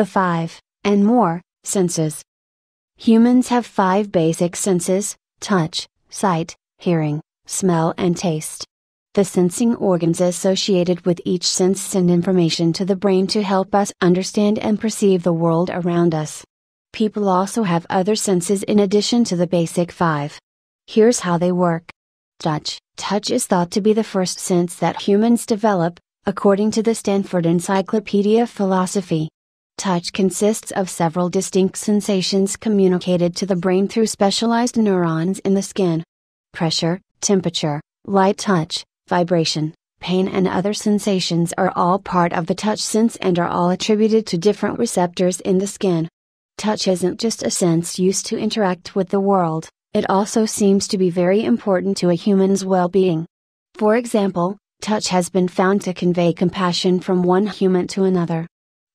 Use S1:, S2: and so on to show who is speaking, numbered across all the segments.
S1: the five, and more, senses. Humans have five basic senses touch, sight, hearing, smell, and taste. The sensing organs associated with each sense send information to the brain to help us understand and perceive the world around us. People also have other senses in addition to the basic five. Here's how they work. Touch. Touch is thought to be the first sense that humans develop, according to the Stanford Encyclopedia of Philosophy. Touch consists of several distinct sensations communicated to the brain through specialized neurons in the skin. Pressure, temperature, light touch, vibration, pain, and other sensations are all part of the touch sense and are all attributed to different receptors in the skin. Touch isn't just a sense used to interact with the world, it also seems to be very important to a human's well being. For example, touch has been found to convey compassion from one human to another.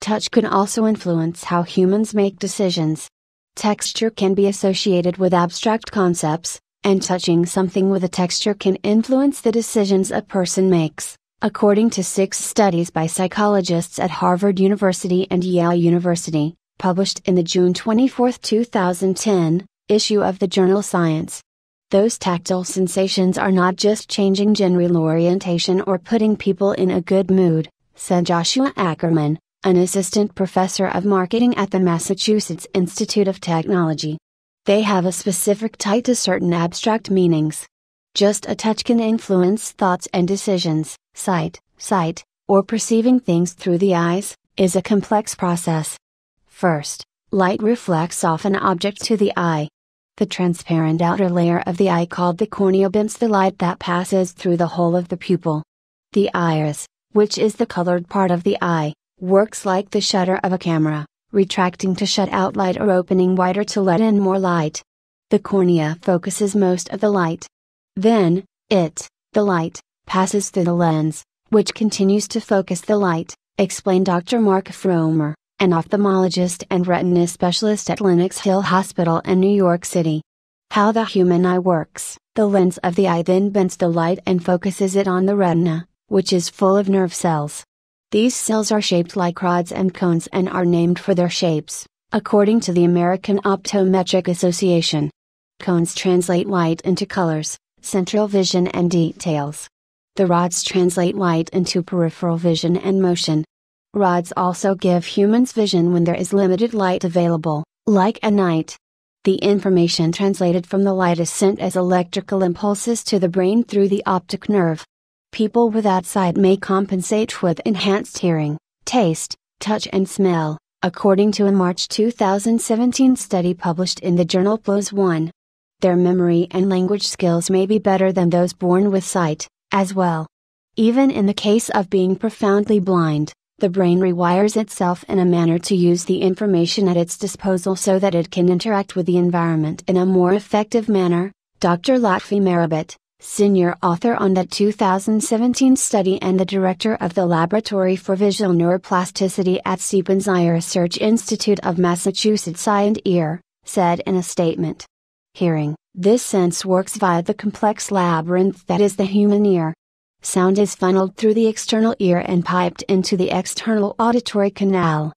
S1: Touch can also influence how humans make decisions. Texture can be associated with abstract concepts, and touching something with a texture can influence the decisions a person makes, according to six studies by psychologists at Harvard University and Yale University, published in the June 24, 2010, issue of the journal Science. Those tactile sensations are not just changing general orientation or putting people in a good mood, said Joshua Ackerman, an assistant professor of marketing at the Massachusetts Institute of Technology. They have a specific tie to certain abstract meanings. Just a touch can influence thoughts and decisions, sight, sight, or perceiving things through the eyes, is a complex process. First, light reflects off an object to the eye. The transparent outer layer of the eye called the cornea bends the light that passes through the hole of the pupil. The iris, which is the colored part of the eye, works like the shutter of a camera, retracting to shut out light or opening wider to let in more light. The cornea focuses most of the light. Then, it, the light, passes through the lens, which continues to focus the light, explained Dr. Mark Fromer, an ophthalmologist and retina specialist at Lenox Hill Hospital in New York City. How the human eye works The lens of the eye then bends the light and focuses it on the retina, which is full of nerve cells. These cells are shaped like rods and cones and are named for their shapes, according to the American Optometric Association. Cones translate light into colors, central vision and details. The rods translate light into peripheral vision and motion. Rods also give humans vision when there is limited light available, like at night. The information translated from the light is sent as electrical impulses to the brain through the optic nerve. People without sight may compensate with enhanced hearing, taste, touch, and smell, according to a March 2017 study published in the journal PLOS One. Their memory and language skills may be better than those born with sight, as well. Even in the case of being profoundly blind, the brain rewires itself in a manner to use the information at its disposal so that it can interact with the environment in a more effective manner, Dr. Lotfi Merabet, senior author on that 2017 study and the director of the Laboratory for Visual Neuroplasticity at Schepens Eye Research Institute of Massachusetts Eye and Ear, said in a statement. Hearing, this sense works via the complex labyrinth that is the human ear. Sound is funneled through the external ear and piped into the external auditory canal.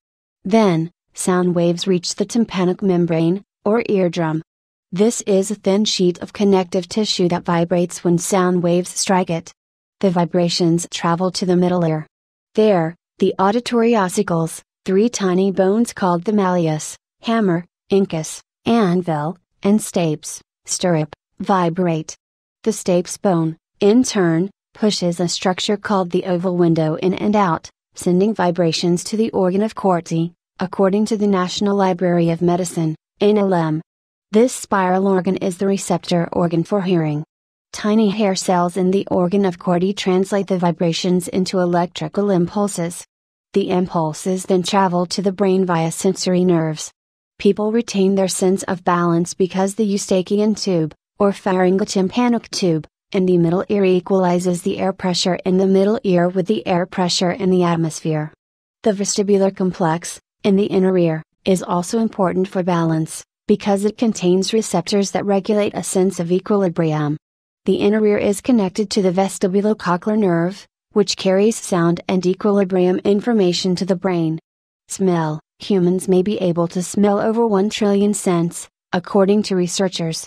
S1: Then, sound waves reach the tympanic membrane, or eardrum, this is a thin sheet of connective tissue that vibrates when sound waves strike it. The vibrations travel to the middle ear. There, the auditory ossicles, three tiny bones called the malleus, hammer, incus, anvil, and stapes, stirrup, vibrate. The stapes bone, in turn, pushes a structure called the oval window in and out, sending vibrations to the organ of Corti, according to the National Library of Medicine, NLM. This spiral organ is the receptor organ for hearing. Tiny hair cells in the organ of Corti translate the vibrations into electrical impulses. The impulses then travel to the brain via sensory nerves. People retain their sense of balance because the eustachian tube, or pharyngotympanic tube, in the middle ear equalizes the air pressure in the middle ear with the air pressure in the atmosphere. The vestibular complex, in the inner ear, is also important for balance because it contains receptors that regulate a sense of equilibrium. The inner ear is connected to the vestibulocochlear nerve, which carries sound and equilibrium information to the brain. Smell Humans may be able to smell over 1 trillion scents, according to researchers.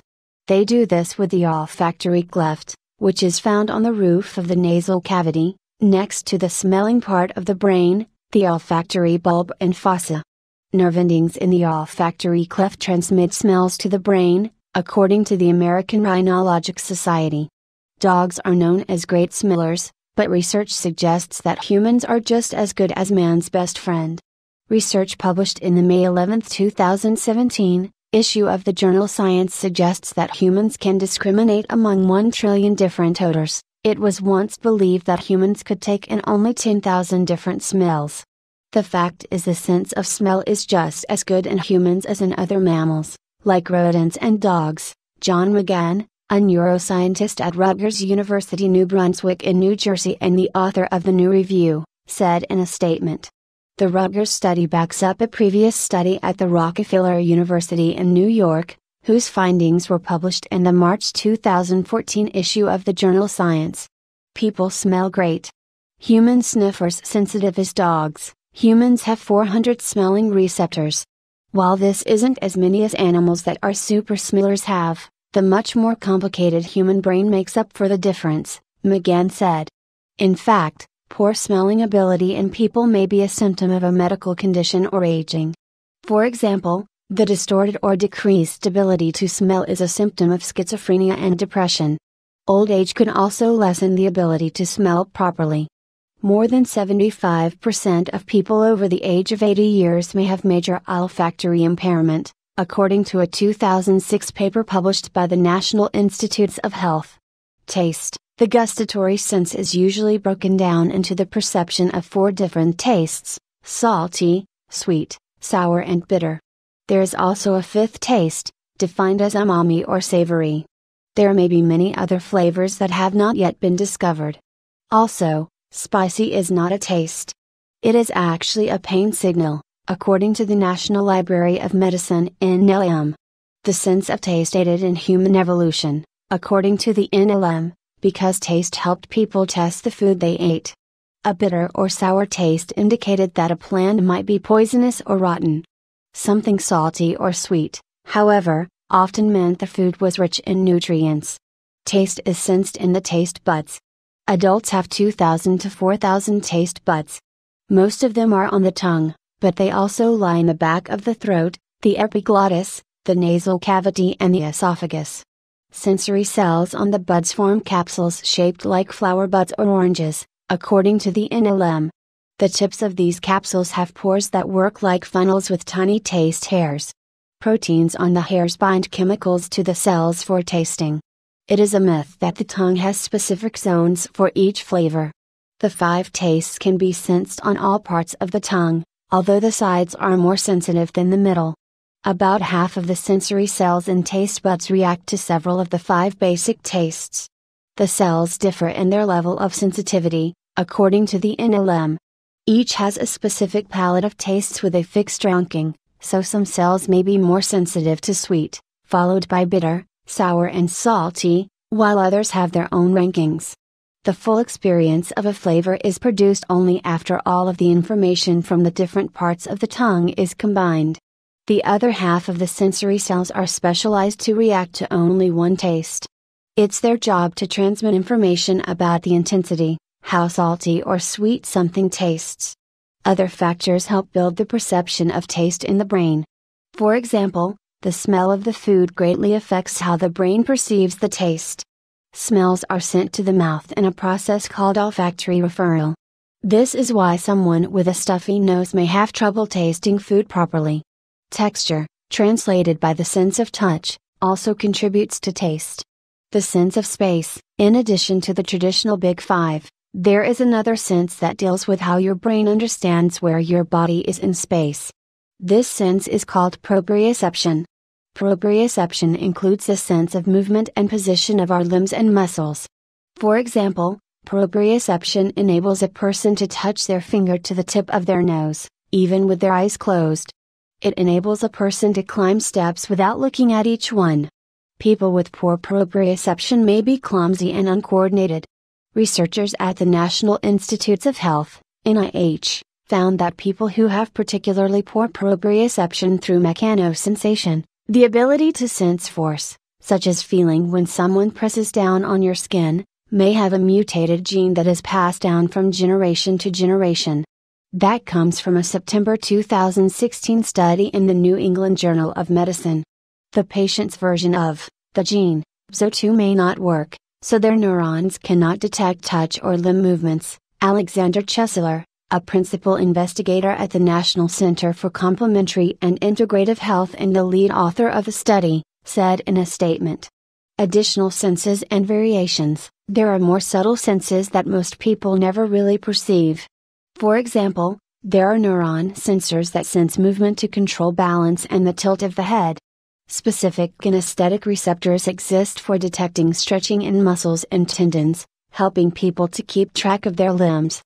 S1: They do this with the olfactory cleft, which is found on the roof of the nasal cavity, next to the smelling part of the brain, the olfactory bulb and fossa. Nerve endings in the olfactory cleft transmit smells to the brain, according to the American Rhinologic Society. Dogs are known as great smellers, but research suggests that humans are just as good as man's best friend. Research published in the May 11, 2017, issue of the journal Science suggests that humans can discriminate among 1 trillion different odors. It was once believed that humans could take in only 10,000 different smells. The fact is, the sense of smell is just as good in humans as in other mammals, like rodents and dogs. John McGann, a neuroscientist at Rutgers University New Brunswick in New Jersey and the author of the New Review, said in a statement. The Rutgers study backs up a previous study at the Rockefeller University in New York, whose findings were published in the March 2014 issue of the journal Science. People smell great. Human sniffers sensitive as dogs, humans have 400 smelling receptors. While this isn't as many as animals that are super smellers have, the much more complicated human brain makes up for the difference, McGann said. In fact, Poor smelling ability in people may be a symptom of a medical condition or aging. For example, the distorted or decreased ability to smell is a symptom of schizophrenia and depression. Old age can also lessen the ability to smell properly. More than 75% of people over the age of 80 years may have major olfactory impairment, according to a 2006 paper published by the National Institutes of Health. Taste the gustatory sense is usually broken down into the perception of four different tastes salty, sweet, sour, and bitter. There is also a fifth taste, defined as umami or savory. There may be many other flavors that have not yet been discovered. Also, spicy is not a taste. It is actually a pain signal, according to the National Library of Medicine NLM. The sense of taste aided in human evolution, according to the NLM, because taste helped people test the food they ate. A bitter or sour taste indicated that a plant might be poisonous or rotten. Something salty or sweet, however, often meant the food was rich in nutrients. Taste is sensed in the taste buds. Adults have 2,000 to 4,000 taste buds. Most of them are on the tongue, but they also lie in the back of the throat, the epiglottis, the nasal cavity, and the esophagus. Sensory cells on the buds form capsules shaped like flower buds or oranges, according to the NLM. The tips of these capsules have pores that work like funnels with tiny taste hairs. Proteins on the hairs bind chemicals to the cells for tasting. It is a myth that the tongue has specific zones for each flavor. The five tastes can be sensed on all parts of the tongue, although the sides are more sensitive than the middle. About half of the sensory cells in taste buds react to several of the five basic tastes. The cells differ in their level of sensitivity, according to the NLM. Each has a specific palette of tastes with a fixed ranking, so some cells may be more sensitive to sweet, followed by bitter, sour, and salty, while others have their own rankings. The full experience of a flavor is produced only after all of the information from the different parts of the tongue is combined. The other half of the sensory cells are specialized to react to only one taste. It's their job to transmit information about the intensity, how salty or sweet something tastes. Other factors help build the perception of taste in the brain. For example, the smell of the food greatly affects how the brain perceives the taste. Smells are sent to the mouth in a process called olfactory referral. This is why someone with a stuffy nose may have trouble tasting food properly. Texture, translated by the sense of touch, also contributes to taste. The sense of space, in addition to the traditional Big Five, there is another sense that deals with how your brain understands where your body is in space. This sense is called proprioception. Proprioception includes the sense of movement and position of our limbs and muscles. For example, proprioception enables a person to touch their finger to the tip of their nose, even with their eyes closed. It enables a person to climb steps without looking at each one. People with poor proprioception may be clumsy and uncoordinated. Researchers at the National Institutes of Health, NIH, found that people who have particularly poor proprioception through mechanosensation, the ability to sense force, such as feeling when someone presses down on your skin, may have a mutated gene that is passed down from generation to generation. That comes from a September 2016 study in the New England Journal of Medicine. The patient's version of the gene, ZO2 may not work, so their neurons cannot detect touch or limb movements. Alexander Chesler, a principal investigator at the National Center for Complementary and Integrative Health and the lead author of the study, said in a statement. Additional senses and variations there are more subtle senses that most people never really perceive. For example, there are neuron sensors that sense movement to control balance and the tilt of the head. Specific kinesthetic receptors exist for detecting stretching in muscles and tendons, helping people to keep track of their limbs.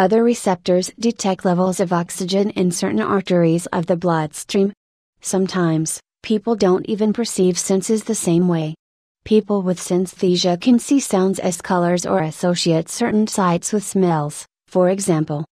S1: Other receptors detect levels of oxygen in certain arteries of the bloodstream. Sometimes, people don't even perceive senses the same way. People with synesthesia can see sounds as colors or associate certain sights with smells, for example,